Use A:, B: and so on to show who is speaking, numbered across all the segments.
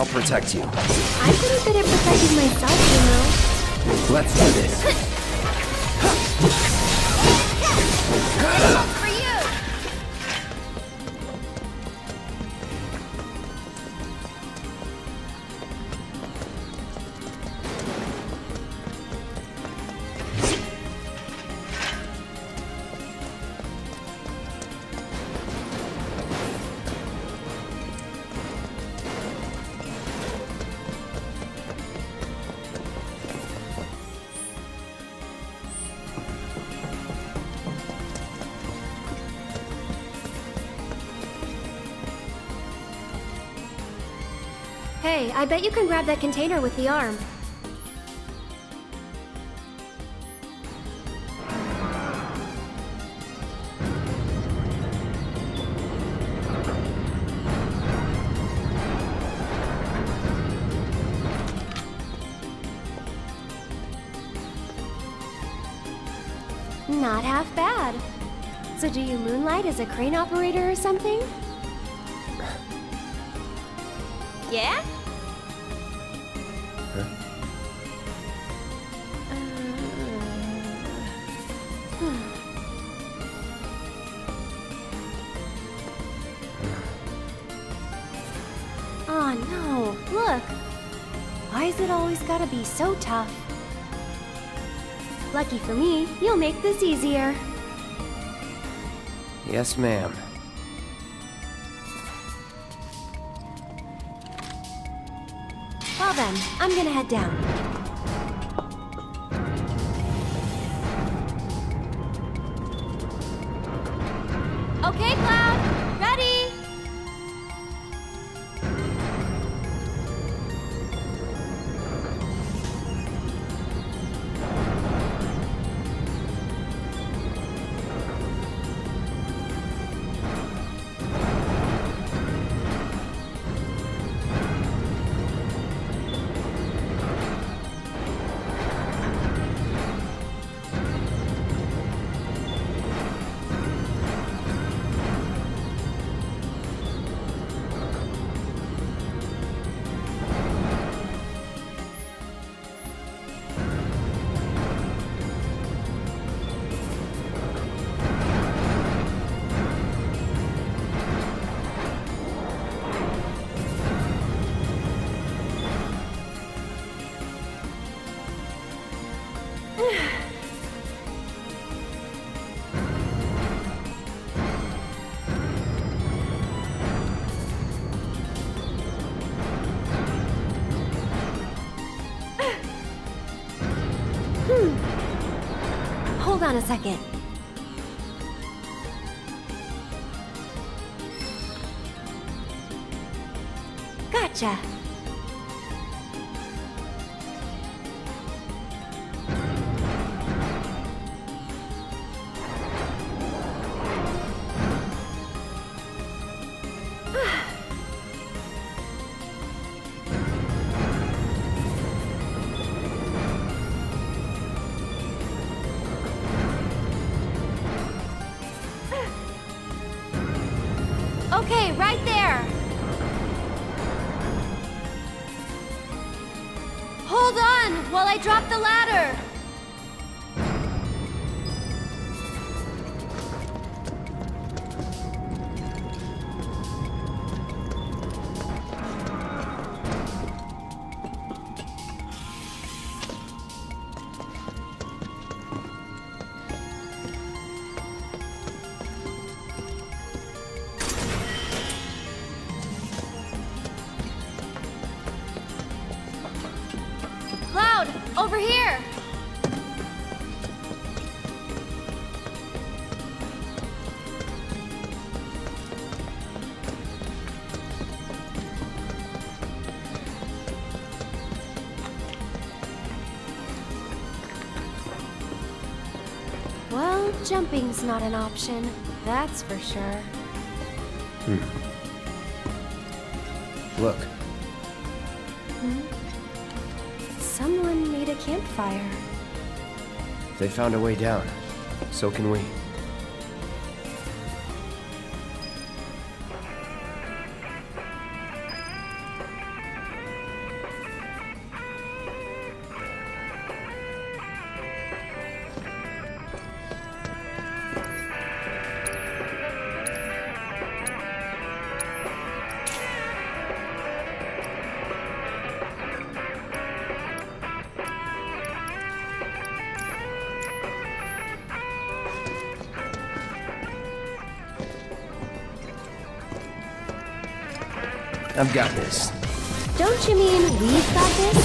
A: I'll protect you.
B: I'm pretty good at protecting myself, you know.
A: Let's do this.
B: I bet you can grab that container with the arm. Not half bad. So do you moonlight as a crane operator or something? Is it always gotta be so tough? Lucky for me, you'll make this easier.
A: Yes, ma'am.
B: Well then, I'm gonna head down.
C: Hmm.
B: Hold on a second. Gotcha.
C: Over here!
B: Well, jumping's not an option, that's for sure. Hmm. Look, campfire.
A: they found a way down. So can we. I've got this.
B: Don't you mean we've got this?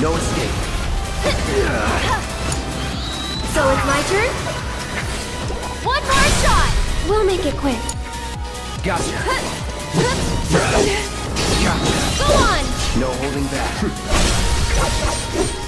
A: No escape.
B: So it's my turn?
C: One more shot!
B: We'll make it quick.
A: Gotcha. No holding back.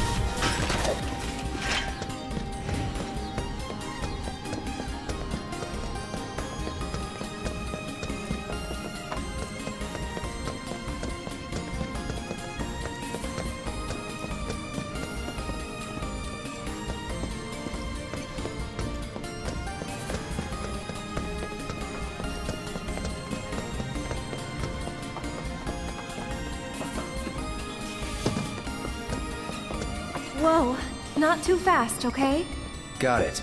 B: fast, okay?
A: Got it.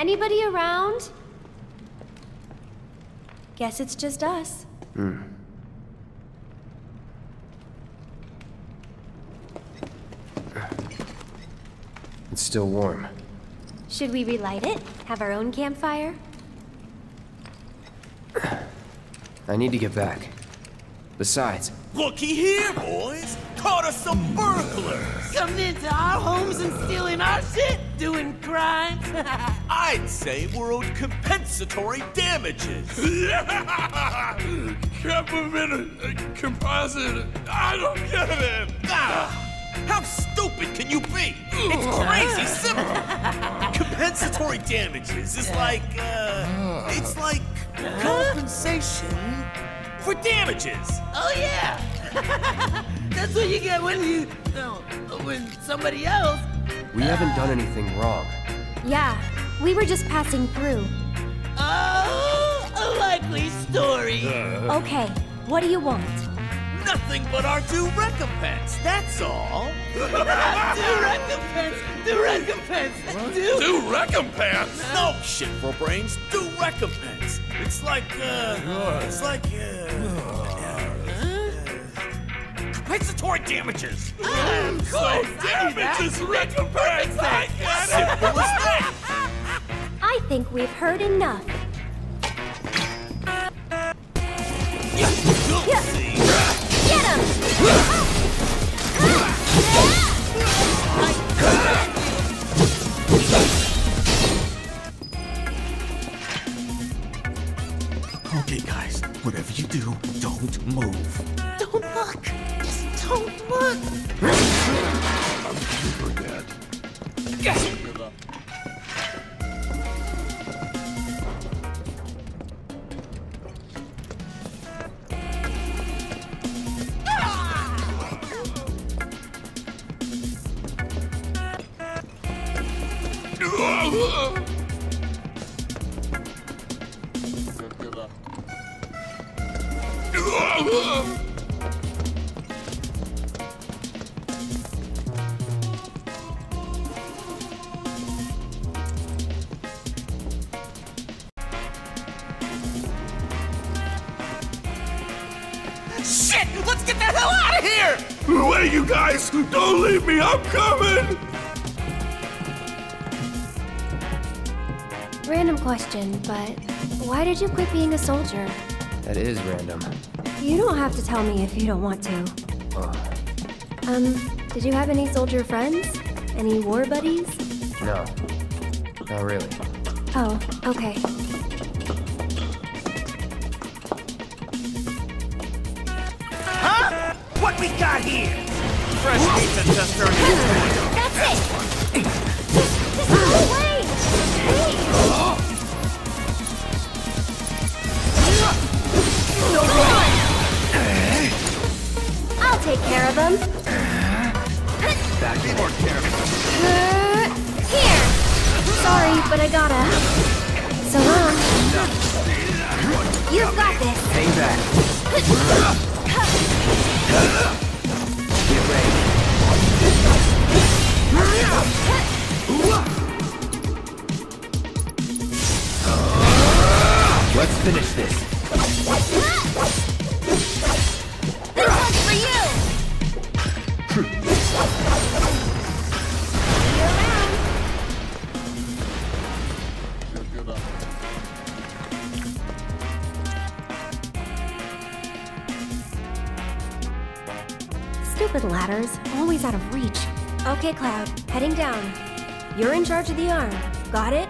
B: Anybody around? Guess it's just us. Hmm.
A: It's still warm.
B: Should we relight it? Have our own campfire?
A: I need to get back. Besides,
D: Looky here, boys! Caught us some burglars!
E: Coming into our homes and stealing our shit, doing crimes.
D: I'd say we're owed compensatory damages!
F: Compliment a composite. I don't get it.
D: Ah, how stupid can you be? It's crazy simple! compensatory damages is like, uh, it's like compensation for damages!
E: oh yeah, That's what you get when you, no, when somebody else.
A: We haven't done anything wrong.
B: Yeah, we were just passing through.
E: Oh, a likely story.
B: Okay, what do you want?
D: Nothing but our due recompense, that's all.
E: do recompense, do recompense, do.
F: Do recompense.
D: No shit for brains, due recompense. It's like, uh, it's like, uh, compensatory damages.
E: Oh, of
F: So
E: course, I knew that.
F: damages recompense. I get it.
D: Simple as that.
B: I think we've heard enough.
D: Shit! Let's get the hell out of here!
F: Wait, you guys! Don't leave me! I'm coming!
B: Random question, but why did you quit being a soldier?
A: That is random.
B: You don't have to tell me if you don't want to. Um, did you have any soldier friends? Any war buddies?
A: No. Not really.
B: Oh, okay.
D: Here? Fresh pizza just turned into
B: That's it! Just away! Please! I'll take care of them. Uh, Here! Sorry, but I gotta. So long. You've got this.
A: Hang back. Let's finish. This
B: Stupid ladders, always out of reach. Okay, Cloud, heading down. You're in charge of the arm. Got it?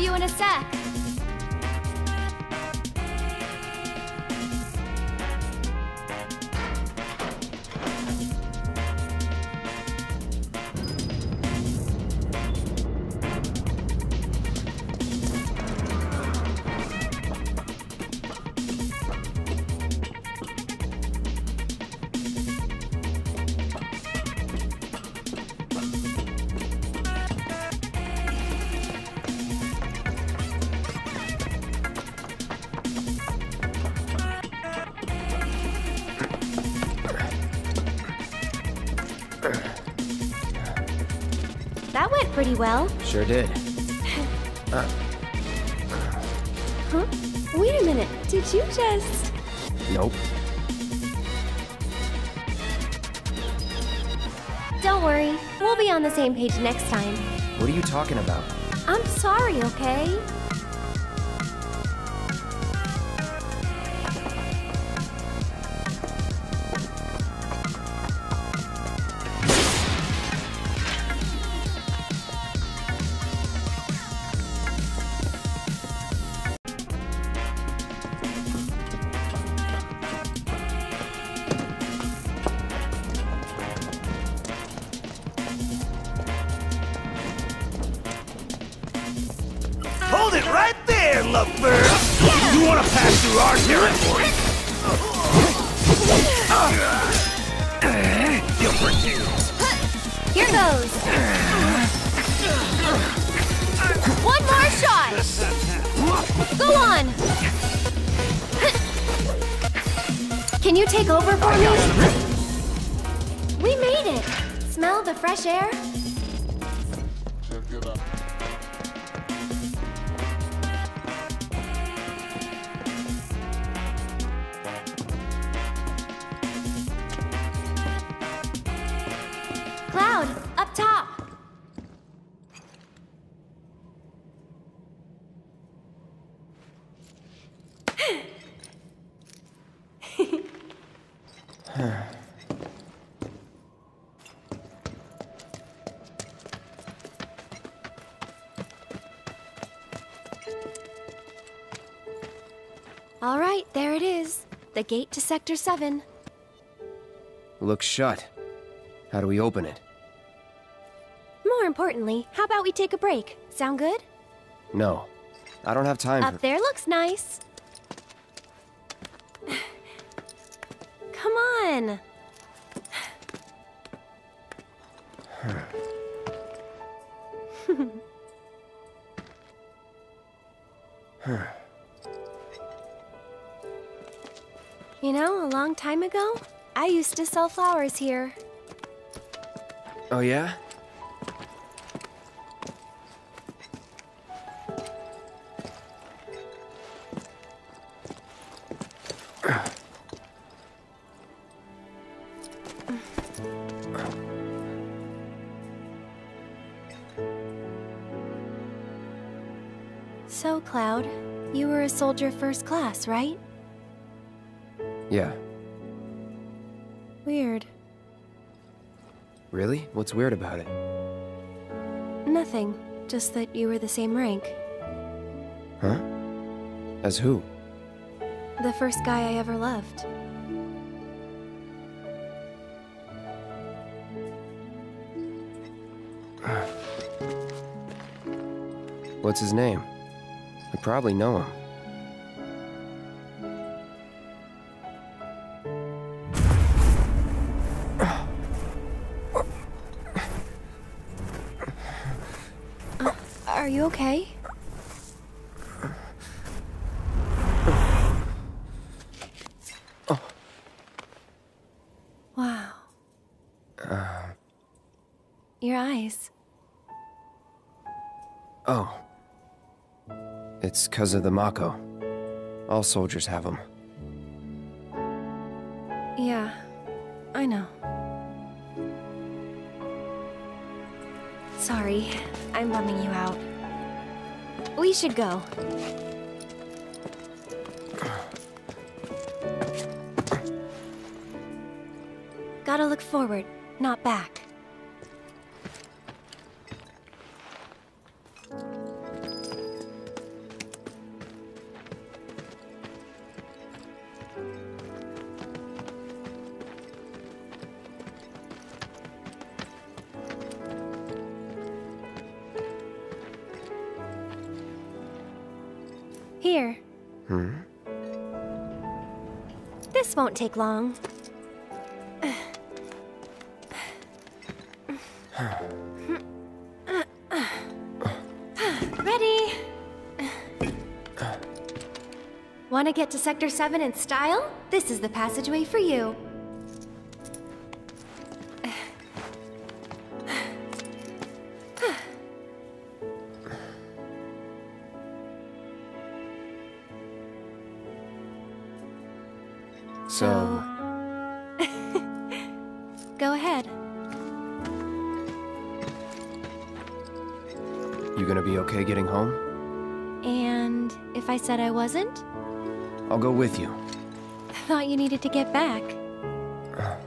B: You in a sec. Pretty well.
A: Sure did. Ah.
B: Huh? Wait a minute. Did you just.
A: Nope.
B: Don't worry. We'll be on the same page next time.
A: What are you talking about?
B: I'm sorry, okay?
D: Right there, lovebird! You wanna pass through our territory? You'll.
B: Here goes. One more shot. Go on. Can you take over for me? We made it. Smell the fresh air? All right, there it is. The gate to Sector 7.
A: Looks shut. How do we open it?
B: More importantly, how about we take a break? Sound good?
A: No. I don't have time
B: Up
A: for...
B: there looks nice. You know, a long time ago, I used to sell flowers here.
A: Oh, yeah?
B: Cloud, you were a soldier first class, right?
A: Yeah.
B: Weird.
A: Really? What's weird about it?
B: Nothing. Just that you were the same rank.
A: Huh? As who?
B: The first guy I ever loved.
A: What's his name? I probably know him.
B: Are you okay? Wow. Uh. Your eyes.
A: Oh. It's because of the Mako. All soldiers have them.
B: Yeah, I know. Sorry, I'm bumming you out. We should go. Gotta look forward, not back. Here.
A: Hmm?
B: This won't take long. Ready? Want to get to Sector 7 in style? This is the passageway for you.
A: You gonna be okay getting home?
B: And if I said I wasn't?
A: I'll go with you.
B: I Thought you needed to get back.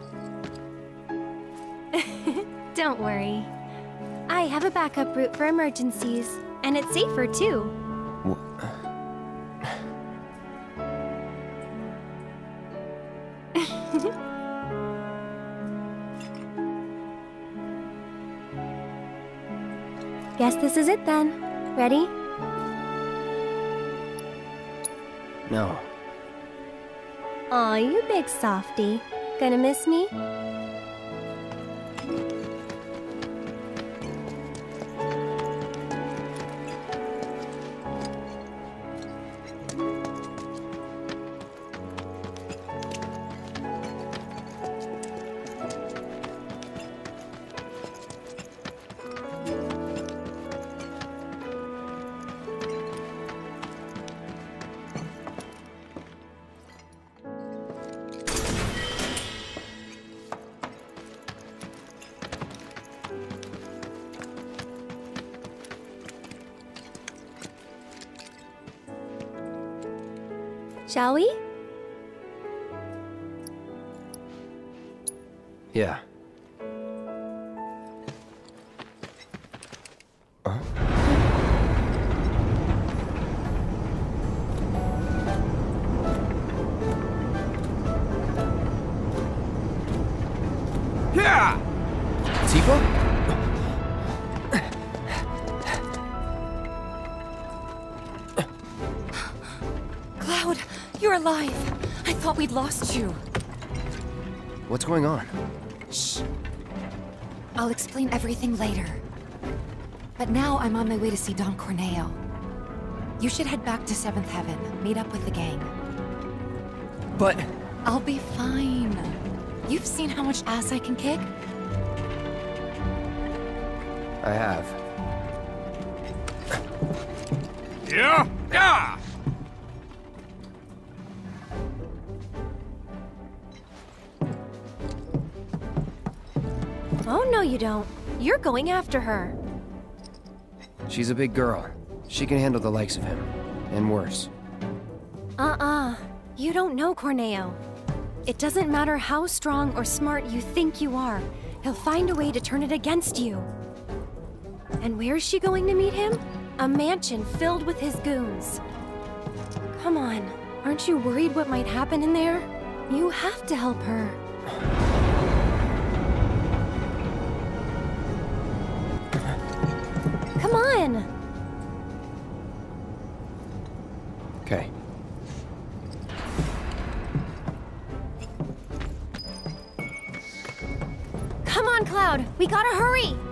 B: Don't worry. I have a backup route for emergencies, and it's safer too. This is it then. Ready?
A: No.
B: Aw, you big softy. Gonna miss me? Shall we?
A: Yeah.
G: You're alive. I thought we'd lost you.
A: What's going on?
G: Shh. I'll explain everything later. But now I'm on my way to see Don Corneo. You should head back to Seventh Heaven, meet up with the gang.
A: But...
G: I'll be fine. You've seen how much ass I can kick?
A: I have.
F: Yeah? Yeah!
B: You don't. You're going after her.
A: She's a big girl. She can handle the likes of him. And worse.
B: Uh-uh. You don't know Corneo. It doesn't matter how strong or smart you think you are. He'll find a way to turn it against you. And where's she going to meet him? A mansion filled with his goons. Come on. Aren't you worried what might happen in there? You have to help her. Come on!
A: Okay.
B: Come on, Cloud! We gotta hurry!